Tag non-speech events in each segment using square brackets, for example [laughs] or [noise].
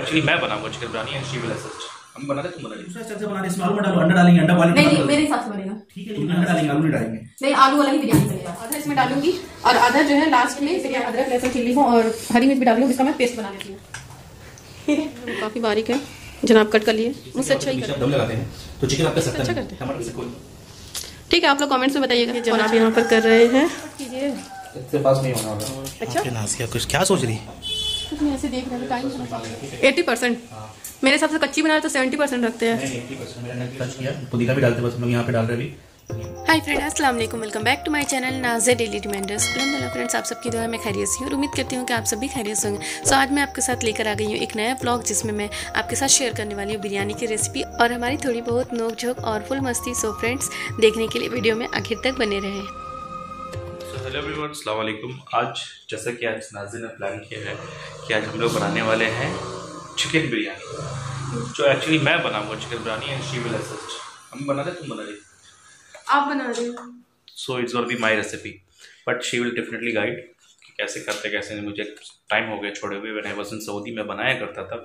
Actually मैं बनाऊँगा chicken biryani and she will assist हम बना दे तुम बना दे दूसरा स्टाइल से बना रहे इसमें आलू डालो अंडा डालेंगे अंडा बॉइल नहीं नहीं मेरे हिसाब से बनेगा। ठीक है अंडा डालेंगे आलू नहीं डालेंगे। नहीं आलू वाला ही बिरयानी बनेगा। आधा इसमें डालूँगी और आधा जो है लास्ट में फिर अदरक लहसुन चिल्ली हूँ और हरी मिर्च भी डालूँगी जिसका मैं पेस्ट बना लेती हूँ। [laughs] काफ़ी बारीक है। जनाब कट कर लिए। मुझसे अच्छा ही दम लगाते हैं। तो चिकन आपका सत्तर अच्छा करते हैं। से कोई ठीक है आप लोग कमेंट्स में बताइएगा। जनाब यहाँ पर कर रहे हैं। कीजिए। इतने पास नहीं होना होगा। अच्छा। नासिया कुछ क्या सोच रही? कुछ नहीं ऐसे देख रहे टाइम एट्टी परसेंट। मेरे हिसाब से कच्ची बना रहे तो सेवेंटी परसेंट रखते हैं। पुदीना भी डालते हैं बस हम लोग यहाँ पे डाल रहे अभी। हाय फ्रेंड अस्सलाम वालेकुम welcome back to my channel नाजे daily reminders अलहमदिल्ला फ्रेंड्स आप सबकी दुआ में खैरियत से हूँ और उम्मीद करती हूँ कि आप सभी खैरियत से होंगे। सो so, आज मैं आपके साथ लेकर आ गई हूँ एक नया ब्लॉग जिसमें मैं आपके साथ शेयर करने वाली हूँ बिरयानी की रेसिपी और हमारी थोड़ी बहुत नोक झोंक और फुल मस्ती। सो फ्रेंड्स देखने के लिए वीडियो में आखिर तक बने रहें। हेलो एवरीवन अस्सलाम वालेकुम आज जैसा कि आज नाजिर ने प्लान किया है कि आज हम लोग बनाने वाले हैं चिकन बिरयानी जो एक्चुअली मैं बनाऊँगा chicken biryani and she will assist हम बना दे तुम बना दे आप बना रहे हो। So it's got be my recipe but she will definitely guide कि कैसे करते कैसे नहीं। मुझे टाइम हो गया छोड़े हुए। मैंने वसन सऊदी में बनाया करता था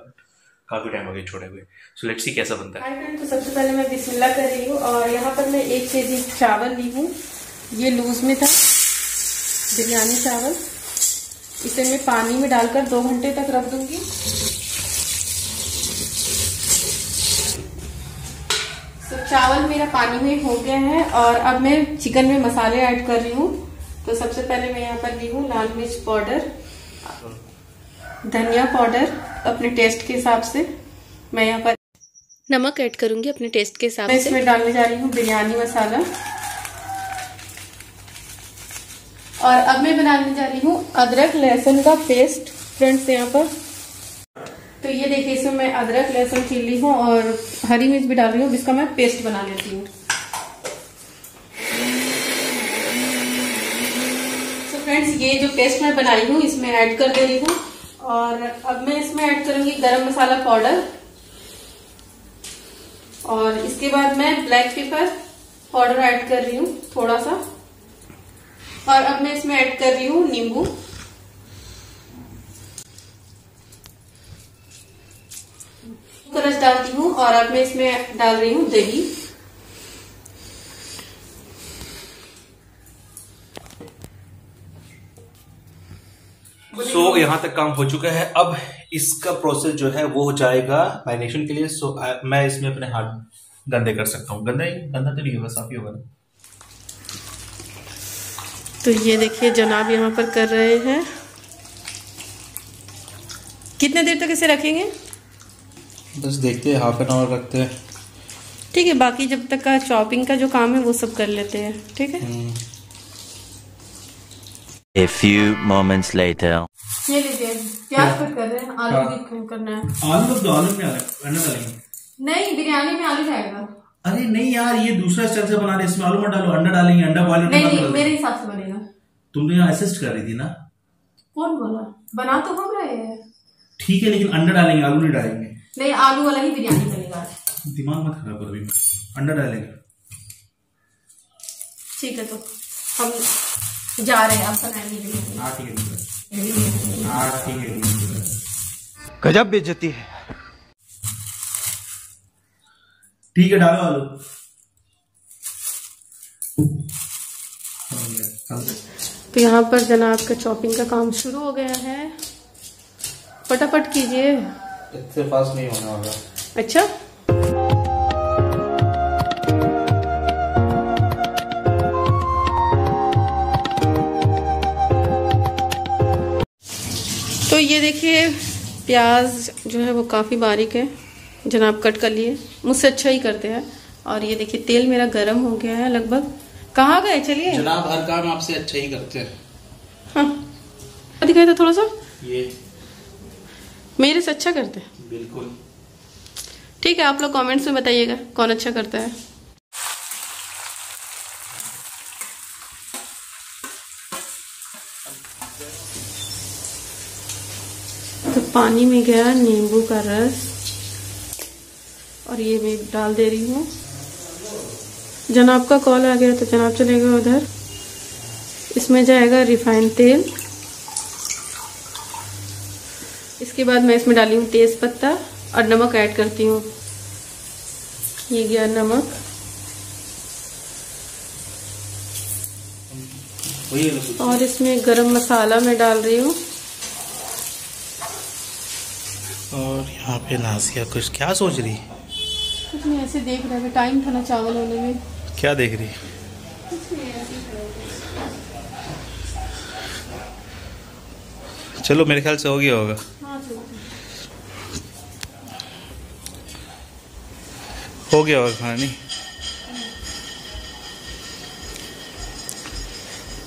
काफ़ी टाइम हो गया छोड़े हुए। सो लेट्स सी कैसा बनता है। हाय फ्रेंड तो सबसे पहले मैं बिस्मिल्लाह कर रही हूँ और यहाँ पर मैं एक के जी चावल ली हूँ। ये लूज में था। बिरयानी चावल। इसे मैं पानी में डालकर दो घंटे तक रख दूँगी। तो चावल मेरा पानी में हो गया है और अब मैं चिकन में मसाले ऐड कर रही हूँ। तो सबसे पहले मैं यहाँ पर ली हूँ लाल मिर्च पाउडर धनिया पाउडर अपने टेस्ट के हिसाब से। मैं यहाँ पर नमक ऐड करूँगी अपने टेस्ट के हिसाब मैं से। इसमें डालने जा रही हूँ बिरयानी मसाला। और अब मैं बनाने जा रही हूँ अदरक लहसुन का पेस्ट। फ्रेंड्स, यहाँ पर। तो ये देखिए, इसमें मैं अदरक, लहसुन, चिल्ली हूँ और हरी मिर्च भी डाल रही हूँ। जिसका मैं पेस्ट बना लेती हूँ। तो फ्रेंड्स, ये जो पेस्ट मैं बनाई हूँ, इसमें ऐड कर दे रही हूँ। और अब मैं इसमें ऐड करूँगी गरम मसाला पाउडर। और इसके बाद मैं ब्लैक पेपर पाउडर ऐड कर रही हूँ, थोड़ा सा। और अब मैं इसमें ऐड कर रही हूँ नींबू। डालती हूँ और अब मैं इसमें डाल रही हूँ दही। सो so, यहाँ तक काम हो चुका है। अब इसका प्रोसेस जो है वो हो जाएगा मैरिनेशन के लिए। सो so, मैं इसमें अपने हाथ गंदे कर सकता हूँ। गंदा ही गंदा तो नहीं होगा साफ़ ही होगा तो ये देखिए जनाब यहाँ पर कर रहे हैं। कितने देर तक इसे रखेंगे? बस देखते हैं हाफ़ एन आवर रखते हैं। ठीक है बाकी जब तक का चॉपिंग का जो काम है वो सब कर लेते हैं ठीक है? A few moments later. ये लीजिए प्याज कट कर रहे हैं आलू भी कट करना है। आलू तो आलू में अंडा डालेंगे नहीं बिरयानी में आलू जाएगा। अरे नहीं यार ये दूसरा स्टाइल से बना रहे इसमें आलू मत डालो अंडा डालेंगे अंडा बॉइल नहीं नहीं मेरे हिसाब से बनेगा। तुम तो यहाँ असिस्ट कर रही थी ना? कौन बोला? बना तो हम रहे हैं। ठीक है लेकिन अंडा डालेंगे आलू नहीं डालेंगे। नहीं आलू वाला ही बिरयानी बनेगा। दिमाग मत खराब करो अभी अंडा डालेंगे। ठीक है तो हम जा रहे हैं आप बनाएँगे बिरयानी। गजब बेइज्जती है। ठीक है डालो आलू। हाँ, तो यहाँ पर जनाब का चॉपिंग का काम शुरू हो गया है। फटाफट कीजिए। इतने फास्ट नहीं होना होगा। अच्छा। तो ये देखिए प्याज जो है वो काफ़ी बारीक है। जनाब कट कर लिए। मुझसे अच्छा ही करते हैं। और ये देखिए तेल मेरा गर्म हो गया है लगभग। कहाँ गए? चलिए। जनाब हर काम आपसे अच्छा ही करते हैं। हाँ। दिखाई था थोड़ा सा। ये। मेरे से अच्छा करते हैं। बिल्कुल। ठीक है आप लोग कमेंट्स में बताइएगा कौन अच्छा करता है। तो पानी में गया नींबू का रस। और ये मैं डाल दे रही हूँ। जनाब का कॉल आ गया तो जनाब चलेगा उधर। इसमें जाएगा रिफाइंड तेल। इसके बाद मैं इसमें डाली हूँ तेज पत्ता और नमक ऐड करती हूँ। ये गया नमक। और इसमें गरम मसाला मैं डाल रही हूँ। और यहाँ पे नासिया कुछ क्या सोच रही? कुछ नहीं ऐसे देख रहे थे टाइम था ना चावल होने में। क्या देख रही चलो, मेरे ख्याल से हो गया होगा। हाँ गया होगा खाना, नहीं?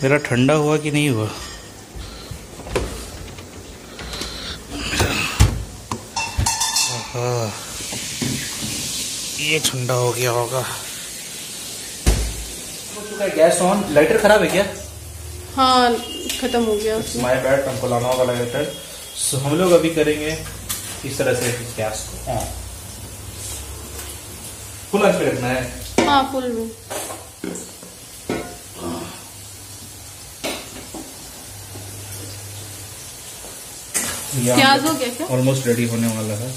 मेरा ठंडा हुआ कि नहीं हुआ? ये ठंडा हो गया होगा। चुका है गैस ऑन लाइटर खराब है क्या? हाँ खत्म हो गया माय बैड हमको लाना होगा लाइटर सो हम लोग अभी करेंगे इस तरह से गैस को ऑन फुल आँच पे रखना है। हाँ फुल में। प्याज हो गया क्या? ऑलमोस्ट रेडी होने वाला है।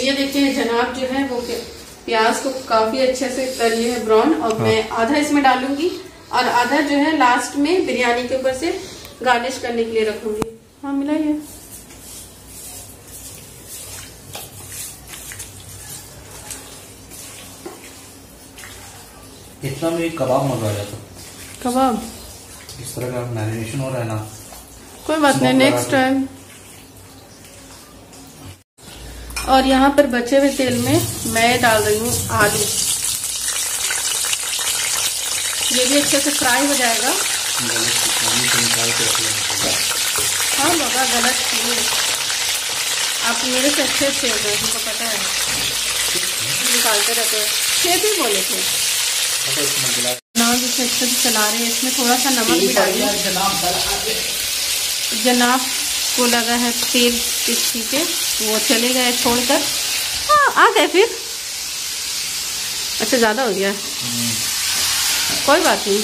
ये देखिए जनाब जो है वो प्याज को काफ़ी अच्छे से कर लिए है ब्राउन। और हाँ। मैं आधा इसमें डालूँगी और आधा जो है लास्ट में बिरयानी के ऊपर से गार्निश करने के लिए रखूँगी। हाँ मिलाइए इतना में एक कबाब मंगा जाता कबाब? इस तरह का मैरिनेशन हो रहा है ना। कोई बात नहीं नेक्स्ट टाइम और यहाँ पर बचे हुए तेल में मैं डाल रही हूँ आलू। ये भी अच्छे से फ्राई हो जाएगा। हाँ बाबा गलत आप मेरे से अच्छे अच्छे हो गए तुमको पता है। निकालते रहते हैं। शेफ ही बोले थे। नाम जिसे अच्छे से चला रहे हैं। इसमें थोड़ा सा नमक भी डालिए जनाब को लगा है तेल के छीटे वो चले गए छोड़कर। हाँ आ गए फिर। अच्छा ज़्यादा हो गया। कोई बात नहीं।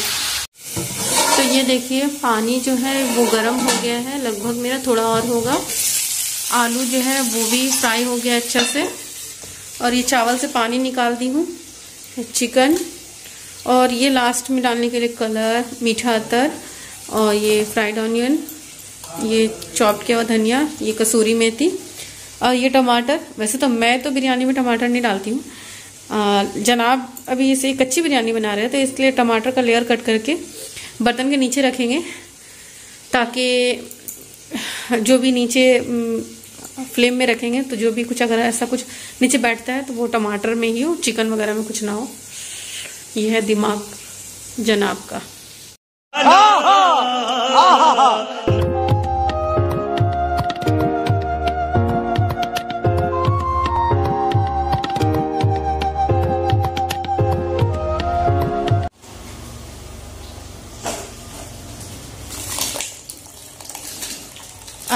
तो ये देखिए, पानी जो है, वो गर्म हो गया है। लगभग मेरा थोड़ा और होगा। आलू जो है, वो भी फ्राई हो गया अच्छा से। और ये चावल से पानी निकाल दी हूँ। चिकन। और ये लास्ट में डालने के लिए कलर, मीठा अतर और ये फ्राइड ऑनियन। ये चॉप किया हुआ धनिया, ये कसूरी मेथी और ये टमाटर। वैसे तो मैं तो बिरयानी में टमाटर नहीं डालती हूँ। जनाब अभी इसे कच्ची बिरयानी बना रहे हैं तो इसलिए टमाटर का लेयर कट करके बर्तन के नीचे रखेंगे ताकि जो भी नीचे फ्लेम में रखेंगे तो जो भी कुछ अगर ऐसा कुछ नीचे बैठता है तो वो टमाटर में ही हो चिकन वगैरह में कुछ ना हो। ये है दिमाग जनाब का।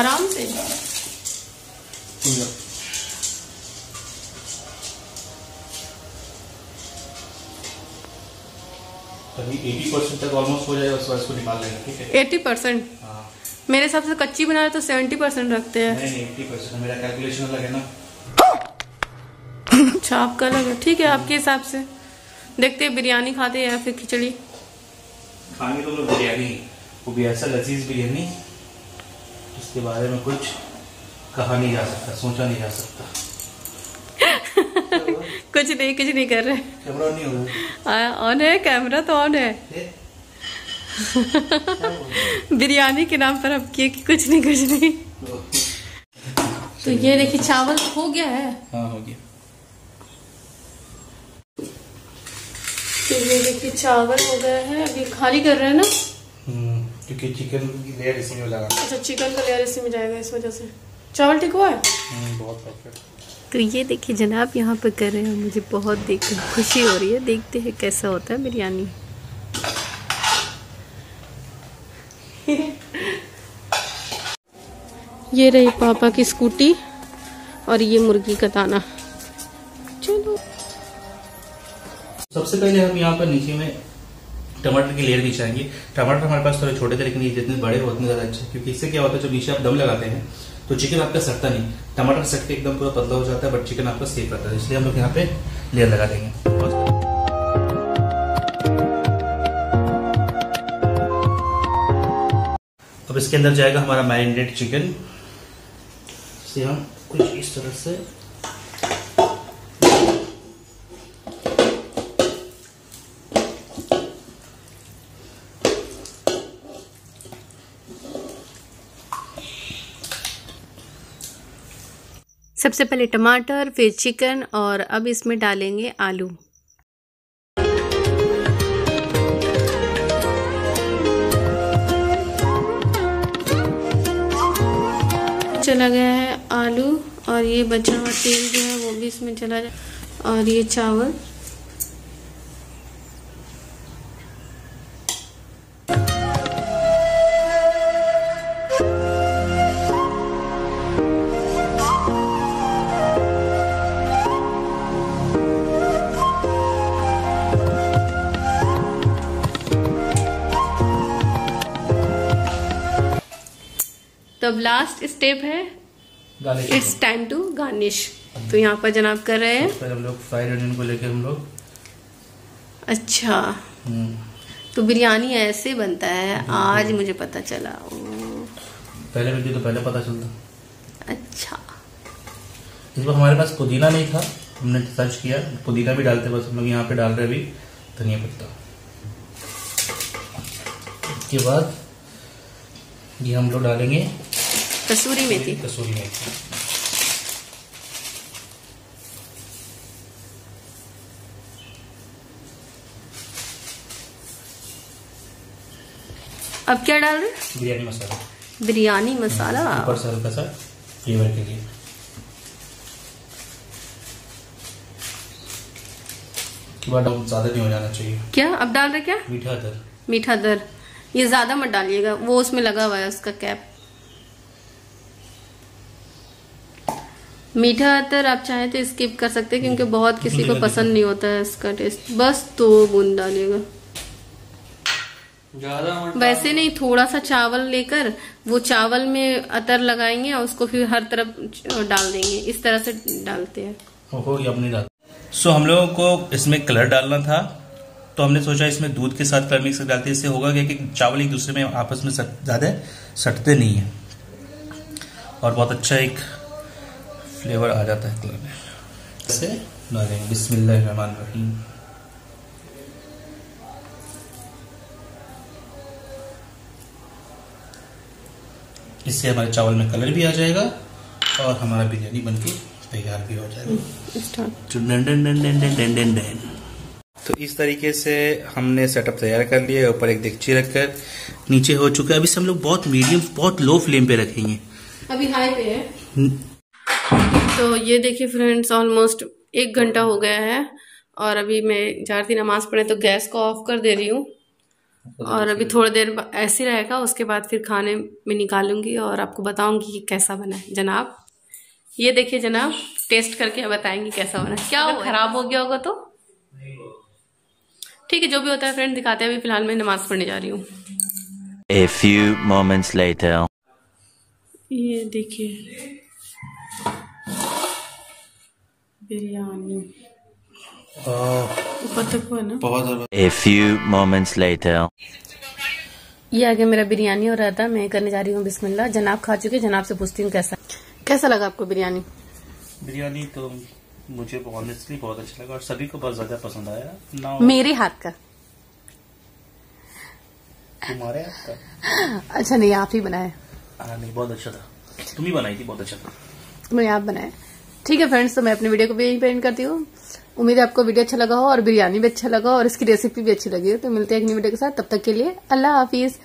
आराम से। अभी 80 परसेंट तक ऑलमोस्ट हो जाएगा उसके बाद इसको निकाल लेंगे ठीक एट्टी परसेंट। मेरे हिसाब से कच्ची बना रहे तो सेवेंटी परसेंट रखते हैं। नहीं नहीं एट्टी परसेंट मेरा कैलकुलेशन अलग है ना। [laughs] अच्छा आपका अलग है। ठीक है आपके हिसाब से। देखते हैं बिरयानी खाते हैं या फिर खिचड़ी। खाएँगे तो लोग बिरयानी। वो भी ऐसा लजीज बिरयानी। उसके बारे में कुछ कहा नहीं जा सकता सोचा नहीं जा सकता। [laughs] कुछ नहीं कुछ नहीं कर रहे। कैमरा नहीं हाँ, ऑन है कैमरा तो ऑन है। [laughs] बिरयानी के नाम पर अब किए कि कुछ नहीं कुछ नहीं। तो ये देखिए चावल हो गया है। हाँ हो गया। तो ये देखिए चावल हो गया है। अभी खाली कर रहे हैं ना? हम्म, क्योंकि चिकन की लेयर इसमें हो जाएगा अच्छा चिकन का लेयर इसी में जाएगा इस वजह से। चावल ठीक हुआ है? हम्म, बहुत परफेक्ट तो ये देखिए जनाब यहाँ पर कर रहे हैं मुझे बहुत देख खुशी हो रही है। देखते हैं कैसा होता है बिरयानी। ये रही पापा की स्कूटी और ये मुर्गी का दाना। चलो। सबसे पहले हम यहाँ पर नीचे में टमाटर की लेयर आएँगे। टमाटर हमारे पास थोड़े छोटे थे, लेकिन ये जितने बड़े हो उतने ज़्यादा अच्छे क्योंकि इससे क्या होता है, जब नीचे आप दम लगाते हैं तो चिकन आपका सटता नहीं। टमाटर सट के एकदम पूरा पतला हो जाता है बट चिकन आपका सेफ़ रहता है। इसलिए हम लोग यहाँ पे लेयर लगा देंगे। अब इसके अंदर जाएगा हमारा मैरिनेटेड चिकन इसे हम कुछ इस तरह से सबसे पहले टमाटर, फिर चिकन और अब इसमें डालेंगे आलू। चला गया है आलू और ये बचा हुआ तेल जो है वो भी इसमें चला जाए और ये चावल। अब लास्ट स्टेप है इट्स टाइम टू गार्निश तो यहाँ पर जनाब कर रहे हैं। हम लोग फ्राइड अनियन को लेके हम लोग। अच्छा। हम्म, तो बिरयानी ऐसे बनता है आज मुझे पता चला। पहले भी तो पहले पता चलता। अच्छा। इस बार हमारे पास पुदीना नहीं था हमने सर्च किया पुदीना भी डालते बस हम लोग यहाँ पे डाल रहे अभी धनिया पत्ता। उसके बाद ये हम लोग डालेंगे कसूरी मेथी। कसूरी मेथी। अब क्या डाल रहे हैं? बिरयानी मसाला। बिरयानी मसाला। ऊपर से हल्का सा फ्लेवर के लिए। अब ज़्यादा नहीं हो जाना चाहिए। क्या? अब डाल रहे क्या? मीठा दर मीठा दर ये ज़्यादा मत डालिएगा। वो उसमें लगा हुआ है उसका कैप मीठा अतर आप चाहें तो स्किप कर सकते हैं क्योंकि बहुत किसी को पसंद नहीं होता है इसका टेस्ट बस दो बूंद डालिएगा। वैसे नहीं थोड़ा सा चावल लेकर वो चावल में अतर लगाएँगे और उसको फिर हर तरफ़ डाल देंगे। इस तरह से डालते हैं। हो ये अपनी डाल सो हम लोगों को इसमें कलर डालना था। तो हमने सोचा इसमें दूध के साथ कलर मिक्स डालते इससे होगा क्या कि चावल एक दूसरे में आपस में सट, ज़्यादा सटते नहीं है। और बहुत अच्छा एक फ्लेवर आ जाता है कलर में। जैसे नारेंग बिस्मिल्लाहमान रहीम इससे हमारे चावल में कलर भी आ जाएगा और हमारा बिरयानी बनके तैयार भी हो जाएगा। hmm, तो इस तरीके से हमने सेटअप तैयार कर लिया है। ऊपर एक देखची रखकर नीचे हो चुका है। अभी से हम लोग बहुत मीडियम बहुत लो फ्लेम पे रखेंगे। अभी हाई पे है। hmm, तो ये देखिए फ्रेंड्स ऑलमोस्ट एक घंटा हो गया है और अभी मैं जा रही थी नमाज़ पढ़े तो गैस को ऑफ़ कर दे रही हूँ। और अभी थोड़ी देर ऐसे रहेगा उसके बाद फिर खाने में निकालूँगी और आपको बताऊँगी कि कैसा बना है। जनाब ये देखिए जनाब टेस्ट करके बताएँगे कैसा बना क्या हो खराब हो गया होगा तो? ठीक है जो भी होता है फ्रेंड दिखाते हैं। अभी फ़िलहाल मैं नमाज़ पढ़ने जा रही हूँ। A few moments later. ये देखिए। बिरयानी ऊपर तक हुआ ना बहुत A few moments later. ये आ गया मेरा बिरयानी हो रहा था मैं करने जा रही हूँ बिस्मिल्लाह। जनाब खा चुके जनाब से पूछती हूँ कैसा। कैसा लगा आपको बिरयानी? बिरयानी तो मुझे ऑनेस्टली बहुत अच्छा लगा और सभी को बहुत ज़्यादा पसंद आया। ना मेरे हाथ का। तुम्हारे हाथ का? [laughs] अच्छा नहीं आप ही बनाए। हाँ नहीं बहुत अच्छा था। तुम ही बनाई थी बहुत अच्छा था। मैंने आप बनाया। ठीक है फ्रेंड्स तो मैं अपने वीडियो को भी यहीं करती हूँ। उम्मीद है आपको वीडियो अच्छा लगा हो और बिरयानी भी अच्छा लगा हो और इसकी रेसिपी भी अच्छी लगी हो। तो मिलते हैं अगली वीडियो के साथ। तब तक के लिए अल्लाह हाफिज।